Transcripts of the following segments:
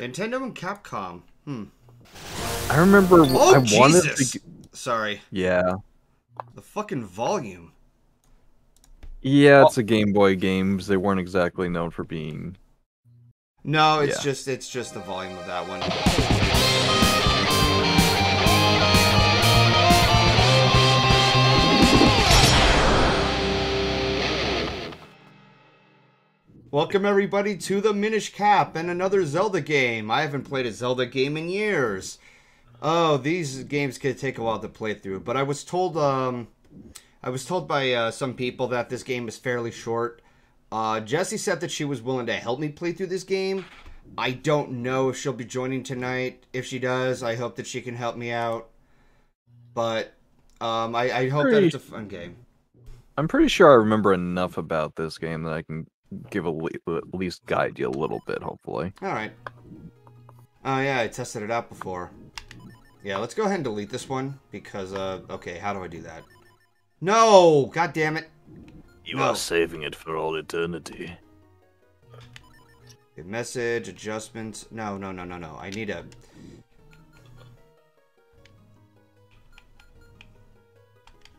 Nintendo and Capcom. Hmm. I remember Oh I wanted Jesus! to. g- Sorry, Yeah, the fucking volume. yeah, it's a Game Boy games. They weren't exactly known for being. No, it's Yeah. just it's just the volume of that one. Welcome everybody to the Minish Cap and another Zelda game. I haven't played a Zelda game in years. Oh, these games could take a while to play through, but I was told um I was told by uh, some people that this game is fairly short. Uh, Jessie said that she was willing to help me play through this game. I don't know if she'll be joining tonight. If she does, I hope that she can help me out. But um, I, I hope that it's a fun game. I'm pretty sure I remember enough about this game that I can give a at least guide you a little bit. Hopefully. All right. Oh yeah, I tested it out before. Yeah, let's go ahead and delete this one because uh, okay, how do I do that? No, god damn it. You No. are saving it for all eternity. Good message, adjustments. No, no, no, no, no. I need a.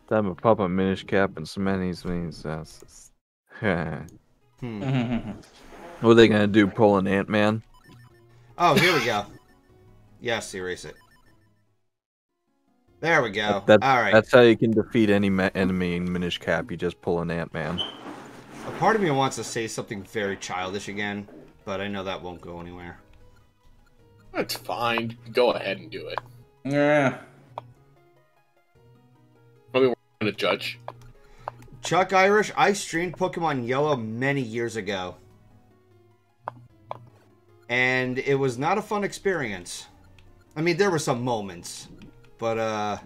Time to pop a Minish Cap and some minis means that's. Hmm. what are they gonna do? Pull an Ant Man? Oh, here we go. Yes, erase it. There we go. That- All right. That's how you can defeat any enemy in Minish Cap. You just pull an Ant Man. A part of me wants to say something very childish again, but I know that won't go anywhere. That's fine. Go ahead and do it. Yeah. Probably we're gonna judge. Chuck Irish, I streamed Pokemon Yellow many years ago. And it was not a fun experience. I mean, there were some moments, but uh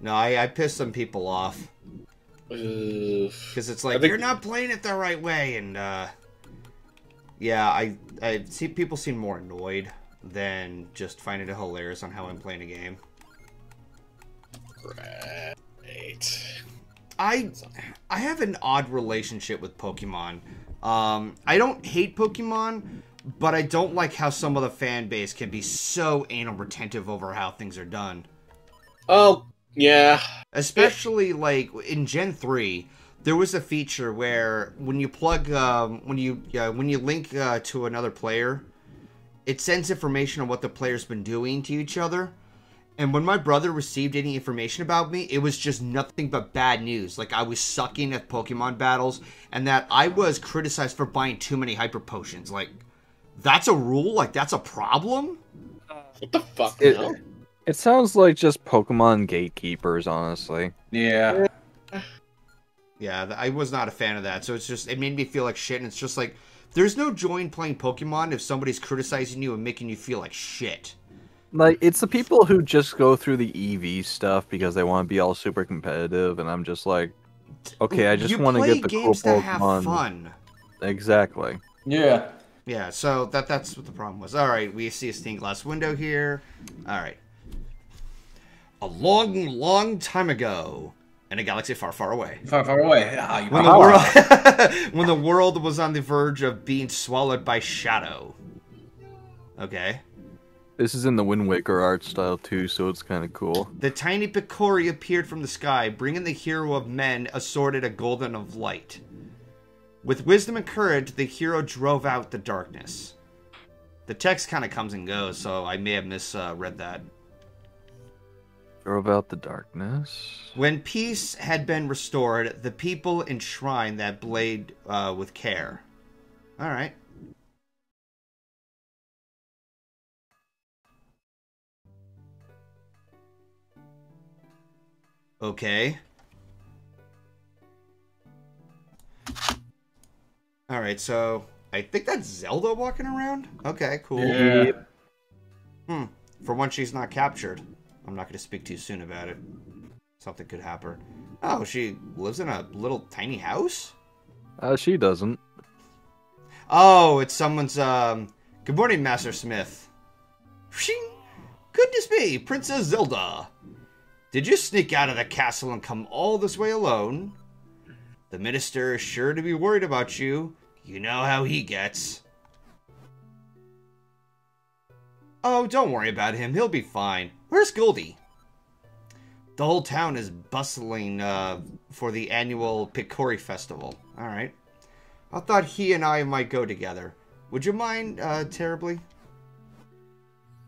no, I, I pissed some people off because it's like think- you're not playing it the right way, and uh yeah, I I see people seem more annoyed than just finding it hilarious on how I'm playing a game. great. I I have an odd relationship with Pokemon. Um, I don't hate Pokemon, but I don't like how some of the fan base can be so anal retentive over how things are done. Oh, yeah. Especially like in Gen three, there was a feature where when you plug um, when you uh, when you link uh, to another player, it sends information on what the player's been doing to each other. And when my brother received any information about me, it was just nothing but bad news. Like I was sucking at Pokemon battles, and that I was criticized for buying too many hyper potions. Like, that's a rule? Like, that's a problem? Uh, what the fuck? It- no? It sounds like just Pokemon gatekeepers, honestly. Yeah. Yeah, I was not a fan of that. So it's just, it made me feel like shit. And it's just like, there's no joy in playing Pokemon if somebody's criticizing you and making you feel like shit. Like it's the people who just go through the EV stuff because they want to be all super competitive, and I'm just like, okay, I just want to get the cool games to have fun. Exactly. Yeah. Yeah, so that that's what the problem was. All right, we see a stained glass window here. All right. A long, long time ago, in a galaxy far, far away, Far, far away. Ah, when the world when the world was on the verge of being swallowed by shadow. Okay. This is in the Wind Waker art style too, so it's kind of cool. The tiny Picori appeared from the sky, bringing the hero of men assorted a golden of light. With wisdom and courage, the hero drove out the darkness. The text kind of comes and goes, so I may have misread that. Drove out the darkness. When peace had been restored, the people enshrined that blade uh, with care. All right. Okay. All right, so I think that's Zelda walking around. Okay, cool. Yeah. Hmm. For once, she's not captured. I'm not going to speak too soon about it. Something could happen. Oh, she lives in a little tiny house? Uh, she doesn't. Oh, it's someone's, um... Good morning, Master Smith. Shing! Goodness me, Princess Zelda! Did you sneak out of the castle and come all this way alone? The minister is sure to be worried about you. You know how he gets. Oh, don't worry about him. He'll be fine. Where's Goldie? The whole town is bustling uh, for the annual Picori Festival. All right. I thought he and I might go together. Would you mind uh, terribly?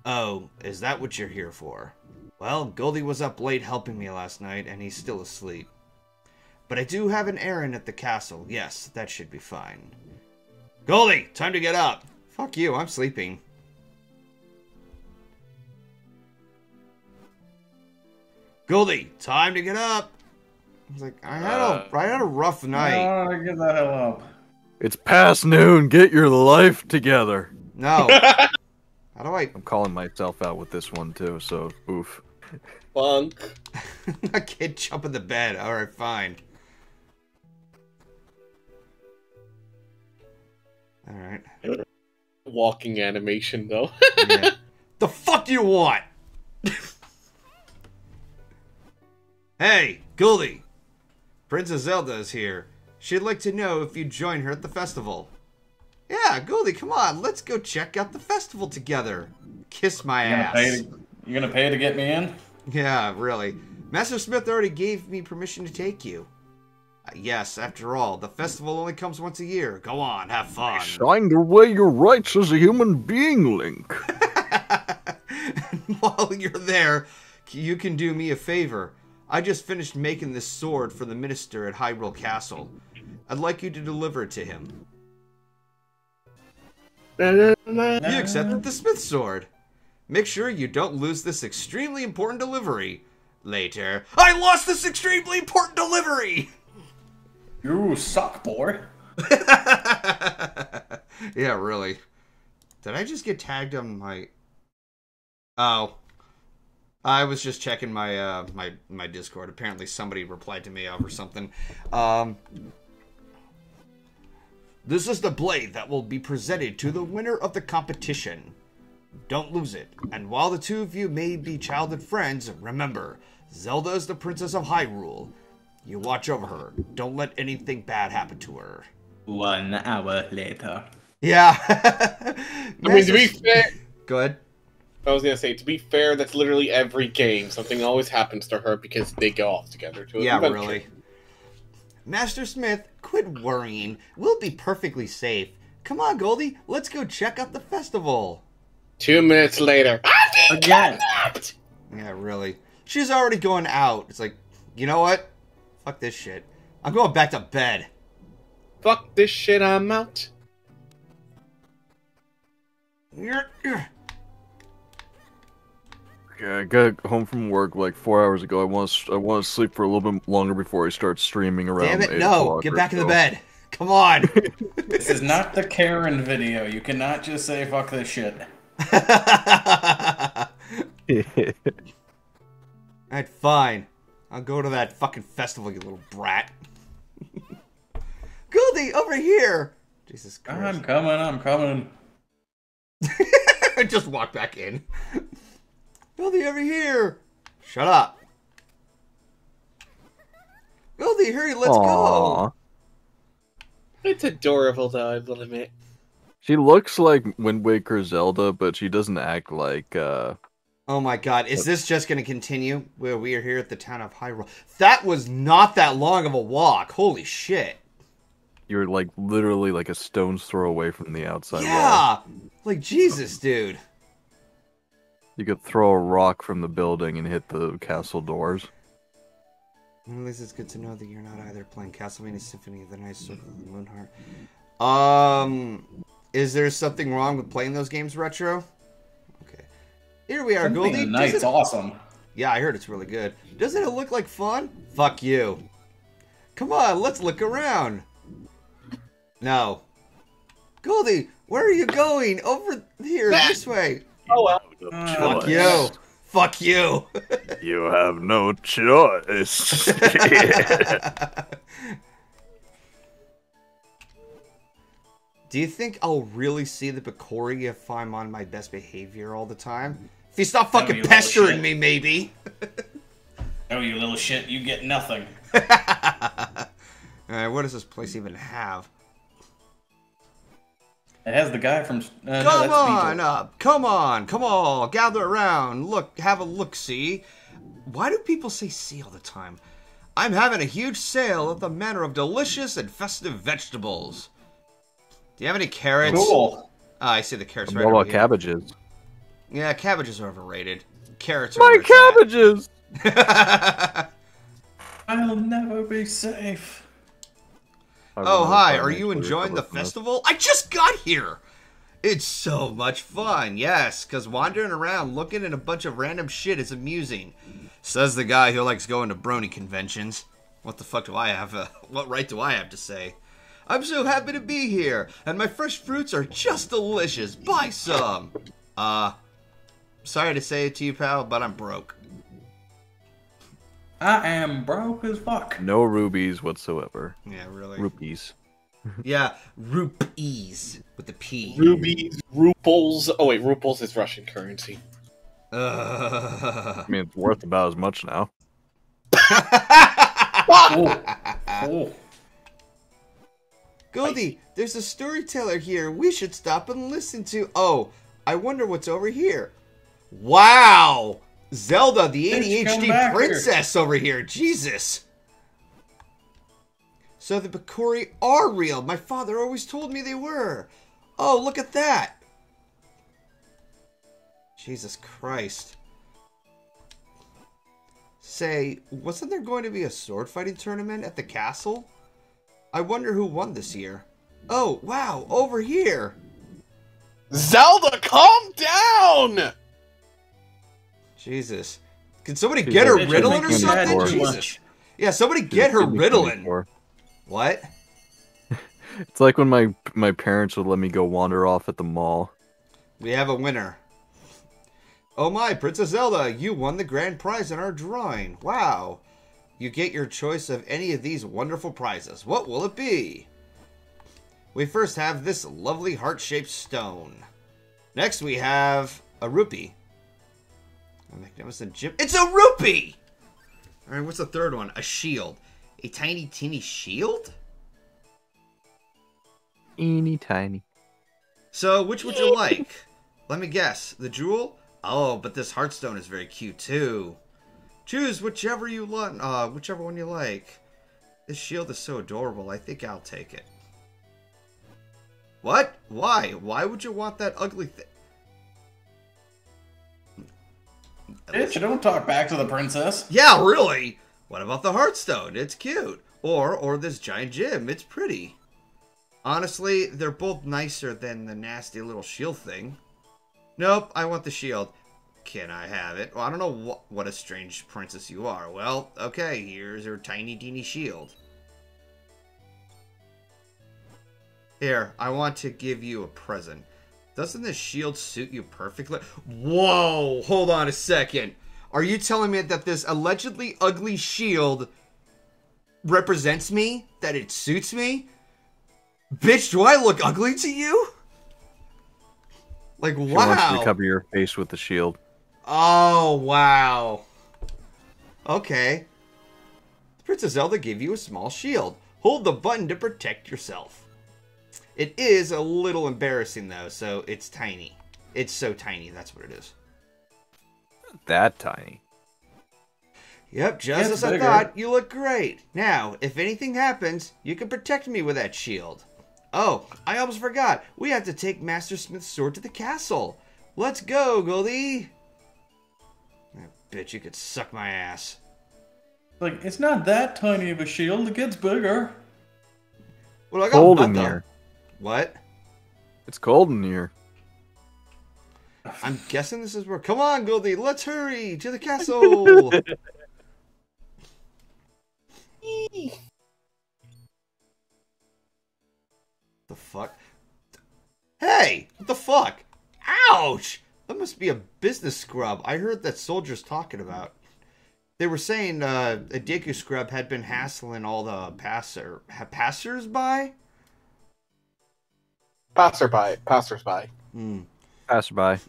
Oh, is that what you're here for? Well, Goldie was up late helping me last night, and he's still asleep. But I do have an errand at the castle. Yes, that should be fine. Goldie, time to get up. Fuck you, I'm sleeping. Goldie, time to get up. I was like, I had Uh, a I had a rough night. Oh, get the hell up. It's past noon. Get your life together. No. How do I I'm calling myself out with this one too. So oof. Funk. I can't jump in the bed. Alright, fine. Alright. Walking animation, though. Yeah. the fuck do you want? hey, Goldie. Princess Zelda is here. She'd like to know if you'd join her at the festival. Yeah, Goldie, come on. Let's go check out the festival together. Kiss my You gonna, ass. Pay to, you gonna pay to get me in? Yeah, really. Master Smith already gave me permission to take you. Uh, yes, after all, the festival only comes once a year. Go on, have fun. Signed away your rights as a human being, Link. While you're there, you can do me a favor. I just finished making this sword for the minister at Hyrule Castle. I'd like you to deliver it to him. You accepted the Smith sword. Make sure you don't lose this extremely important delivery. Later. I lost this extremely important delivery! You suck, boy. yeah, really. Did I just get tagged on my Oh. I was just checking my uh my my Discord. Apparently somebody replied to me over something. Um This is the blade that will be presented to the winner of the competition. Don't lose it. And while the two of you may be childhood friends, remember, Zelda is the princess of Hyrule. You watch over her. Don't let anything bad happen to her. One hour later. Yeah. I mean, to be fair, Go ahead. I was gonna say, to be fair, that's literally every game. Something always happens to her because they go off together to Yeah, adventure. really. Master Smith, quit worrying. We'll be perfectly safe. Come on, Goldie, let's go check out the festival. Two minutes later, I'm being Again. kidnapped! Yeah, really. She's already going out. It's like, you know what? Fuck this shit. I'm going back to bed. Fuck this shit, I'm out. Yeah, Yeah, I got home from work like four hours ago. I want to, I want to sleep for a little bit longer before I start streaming around. Damn it, 8 no. Get back in the bed. Come on. This is not the Karen video. You cannot just say fuck this shit. Alright, fine. I'll go to that fucking festival, you little brat. Goldie, over here! Jesus Christ. I'm coming, I'm coming. I just walk back in. Goldie, over here! Shut up. Goldie, hurry, let's Aw. go! It's adorable, though, I will admit. She looks like Wind Waker Zelda, but she doesn't act like. uh Oh my god, is this just gonna continue? Where we are here at the town of Hyrule. That was not that long of a walk. Holy shit. You're like literally like a stone's throw away from the outside wall. Yeah! Like, Jesus, dude. You could throw a rock from the building and hit the castle doors. At least it's good to know that you're not either playing Castlevania Symphony of the Night Circle of the Moonheart. Um, is there something wrong with playing those games retro? Okay. Here we are, Goldie. the Night's Doesn't- awesome. Yeah, I heard it's really good. Doesn't it look like fun? Fuck you. Come on, let's look around. No. Goldie, where are you going? Over here, this way. Oh well. Fuck you. Fuck you. You have no choice. Do you think I'll really see the Picori if I'm on my best behavior all the time? If you stop fucking pestering me, maybe. Oh, you little shit, you get nothing. Alright, what does this place even have? It has the guy from. Uh, Come that's on up. Come on. Come on. Gather around. Look, have a look see. Why do people say see all the time? I'm having a huge sale at the Manor of Delicious and Festive Vegetables. Do you have any carrots? Cool. Ah, I see the carrots What right about over here. cabbages? Yeah, cabbages are overrated. Carrots are My where cabbages! I'll never be safe. Oh, hi. Are you enjoying the cover from this. festival? I just got here. It's so much fun. Yes, because wandering around looking at a bunch of random shit is amusing. Says the guy who likes going to brony conventions. What the fuck do I have? Uh, what right do I have to say? I'm so happy to be here, and my fresh fruits are just delicious. Buy some. Uh, sorry to say it to you, pal, but I'm broke. I am broke as fuck. No rubies whatsoever. Yeah, really. Rupees. yeah, rupees with the P. Rubies, ruples. Oh wait, ruples is Russian currency. Uh, I mean, it's worth about as much now. Oh. oh. Goldie, there's a storyteller here. We should stop and listen to. Oh, I wonder what's over here. Wow! Zelda, the ADHD back here. princess over here. Jesus. So the Picori are real. My father always told me they were. Oh, look at that. Jesus Christ. Say, wasn't there going to be a sword fighting tournament at the castle? I wonder who won this year. Oh, wow, over here. Zelda, calm down. Jesus. Can somebody She's get her like- Ritalin or something? Jesus. Yeah, somebody get her Give me Ritalin. What? It's like when my my parents would let me go wander off at the mall. We have a winner. Oh my, Princess Zelda, you won the grand prize in our drawing. Wow. You get your choice of any of these wonderful prizes. What will it be? We first have this lovely heart-shaped stone. Next we have a rupee. A magnificent gem. It's a rupee! Alright, what's the third one? A shield. A tiny, teeny shield? Eeny tiny. So, which would you like? Let me guess. The jewel? Oh, but this heartstone is very cute too. Choose whichever you want. Uh, whichever one you like. This shield is so adorable. I think I'll take it. What? Why? Why would you want that ugly thing? Bitch, don't talk back to the princess. Yeah, really. What about the heartstone? It's cute. Or or this giant gem. It's pretty. Honestly, they're both nicer than the nasty little shield thing. Nope, I want the shield. Can I have it? Well, I don't know what, what a strange princess you are. Well, okay, here's her tiny teeny shield. Here, I want to give you a present. Doesn't this shield suit you perfectly? Whoa, hold on a second. Are you telling me that this allegedly ugly shield represents me? That it suits me? Bitch, do I look ugly to you? Like, She wants you to cover your face with the shield. Oh, wow. Okay. Princess Zelda gave you a small shield. Hold the button to protect yourself. It is a little embarrassing, though, so it's tiny. It's so tiny, that's what it is. That tiny. Yep, just It's as I thought. You look great. Now, if anything happens, you can protect me with that shield. Oh, I almost forgot. We have to take Master Smith's sword to the castle. Let's go, Goldie. I bet you could suck my ass. Like, it's not that tiny of a shield. It gets bigger. Well, I got Cold butt, in here. What? It's cold in here. I'm guessing this is where. Come on, Goldie, let's hurry to the castle. the fuck? Hey, what the fuck? Ouch! That must be a business scrub. I heard that soldiers talking about. They were saying uh, a Deku scrub had been hassling all the passer passers by. Passerby, passersby. Hmm. Passerby.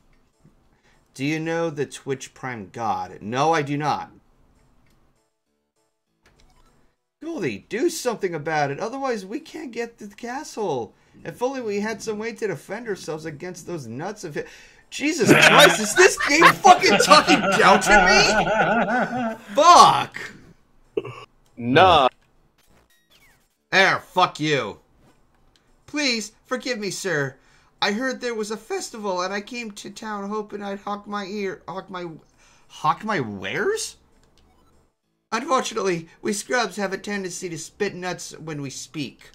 Do you know the Twitch Prime God? No, I do not. Goldie, do something about it. Otherwise, we can't get to the castle. If only we had some way to defend ourselves against those nuts of it. Jesus Christ, is this game fucking talking down to me? Fuck! Nah. There, fuck you. Please, forgive me, sir. I heard there was a festival and I came to town hoping I'd hawk my ear hawk my hawk my wares? Unfortunately, we scrubs have a tendency to spit nuts when we speak.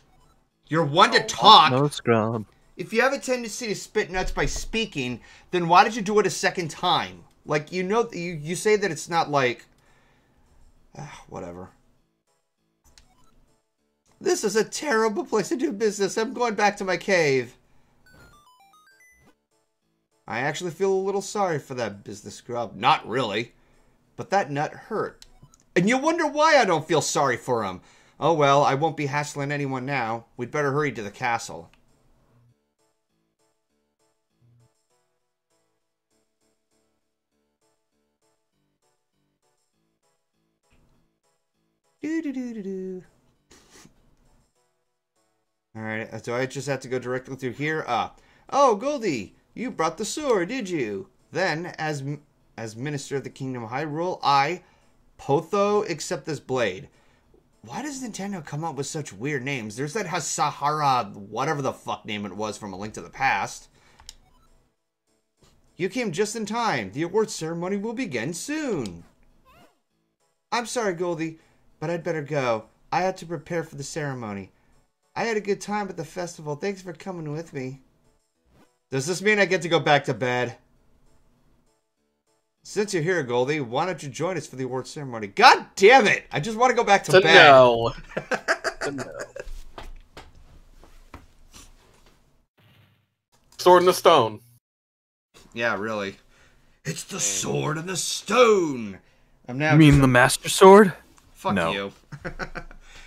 You're one to oh, talk. No scrub. If you have a tendency to spit nuts by speaking, then why did you do it a second time? Like you know, you you say that it's not like, ah, whatever. This is a terrible place to do business. I'm going back to my cave. I actually feel a little sorry for that business scrub. Not really, but that nut hurt. And you wonder why I don't feel sorry for him. Oh well, I won't be hassling anyone now. We'd better hurry to the castle. Do do do do do. All right, so I just have to go directly through here. Ah, oh, Goldie, you brought the sword, did you? Then, as as minister of the Kingdom of Hyrule, I, Potho, accept this blade. Why does Nintendo come up with such weird names? There's that Hasahara, whatever the fuck name it was from A Link to the Past. You came just in time. The award ceremony will begin soon. I'm sorry, Goldie, but I'd better go. I had to prepare for the ceremony. I had a good time at the festival. Thanks for coming with me. Does this mean I get to go back to bed? Since you're here, Goldie, why don't you join us for the award ceremony? God damn it! I just want to go back to To bed. no. To no. Sword in the stone. Yeah, really. It's the sword and the stone. I'm now. You mean the Master Sword? Fuck No. you.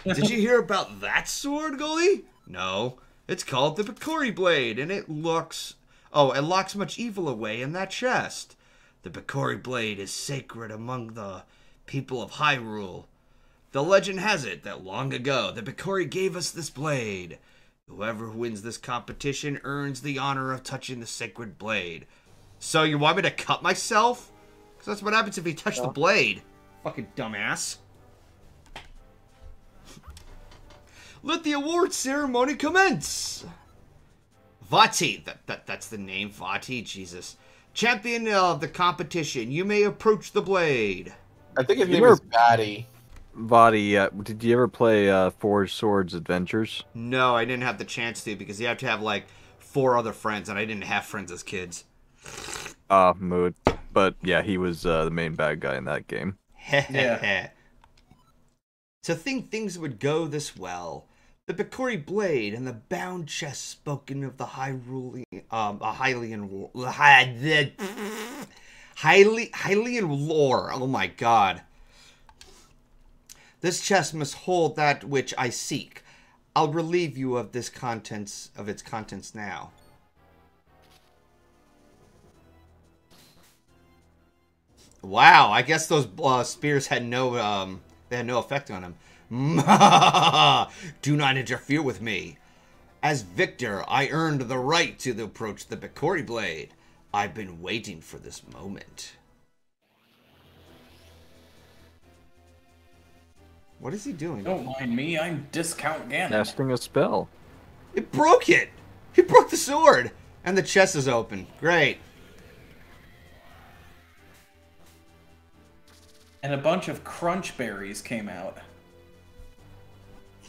Did you hear about that sword, Goldie? No. It's called the Picori Blade, and it looks. Oh, it locks much evil away in that chest. The Picori Blade is sacred among the people of Hyrule. The legend has it that long ago the Picori gave us this blade. Whoever wins this competition earns the honor of touching the sacred blade. So you want me to cut myself? Because that's what happens if you touch the blade. Fucking dumbass. Let the award ceremony commence. Vaati, that, that that's the name, Vaati. Jesus, champion of the competition. You may approach the blade. I think his You name were- is Batty. Vaati, uh, did you ever play uh, Four Swords Adventures? No, I didn't have the chance to because you have to have like four other friends, and I didn't have friends as kids. Uh, mood. But yeah, he was uh, the main bad guy in that game. Yeah. to think things would go this well. The Picori blade and the bound chest spoken of the Hyrulean, um, a Hylian, war- the- Hyli, Hylian lore. Oh my god. This chest must hold that which I seek. I'll relieve you of this contents of its contents now. Wow, I guess those uh, spears had no um they had no effect on him. Do not interfere with me. As victor, I earned the right to approach the Picori blade. I've been waiting for this moment. What is he doing? Don't mind me, I'm Discount Ganon. Casting a spell. It broke it. He broke the sword, and the chest is open. Great. And a bunch of crunch berries came out.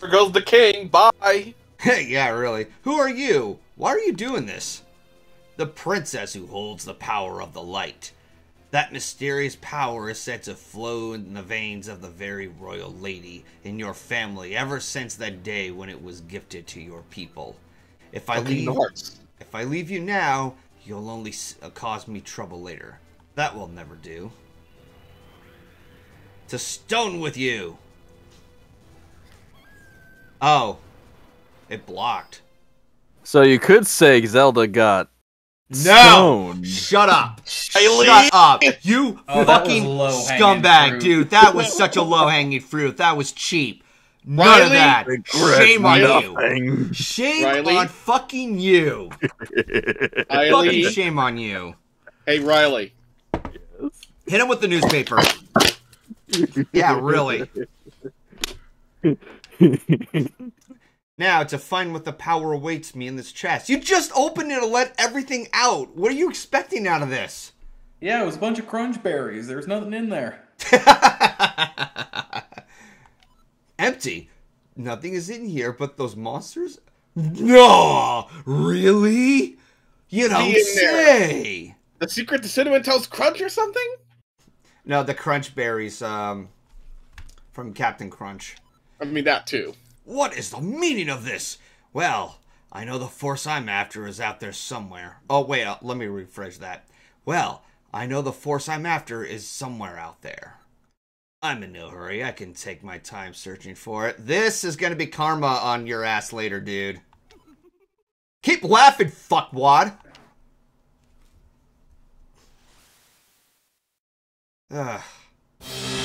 Here goes the king. Bye. Hey yeah, really. Who are you? Why are you doing this? The princess who holds the power of the light. That mysterious power is said to flow in the veins of the very royal lady in your family ever since that day when it was gifted to your people. If I Fucking leave, Norse. if I leave you now, you'll only uh, cause me trouble later. That will never do. To stone with you. Oh, it blocked. So you could say Zelda got No! stoned. Shut up! Haley! Shut up! You Oh, fucking scumbag, fruit. dude! That was such a low hanging fruit. That was cheap. None of Riley? that. Shame on you. Shame Riley? on fucking you. Fucking shame on you. Hey, Riley. Hit him with the newspaper. yeah, really. Now to find what the power awaits me in this chest. You just opened it and let everything out. What are you expecting out of this? Yeah, it was a bunch of crunch berries. There's nothing in there. Empty. Nothing is in here but those monsters. No, really? You don't say. The secret to Cinnamon Toast Crunch or something? No, the crunch berries um, from Captain Crunch. I mean, that too. What is the meaning of this? Well, I know the force I'm after is out there somewhere. Oh, wait, uh, let me rephrase that. Well, I know the force I'm after is somewhere out there. I'm in no hurry. I can take my time searching for it. This is gonna be karma on your ass later, dude. Keep laughing, fuckwad. Ugh.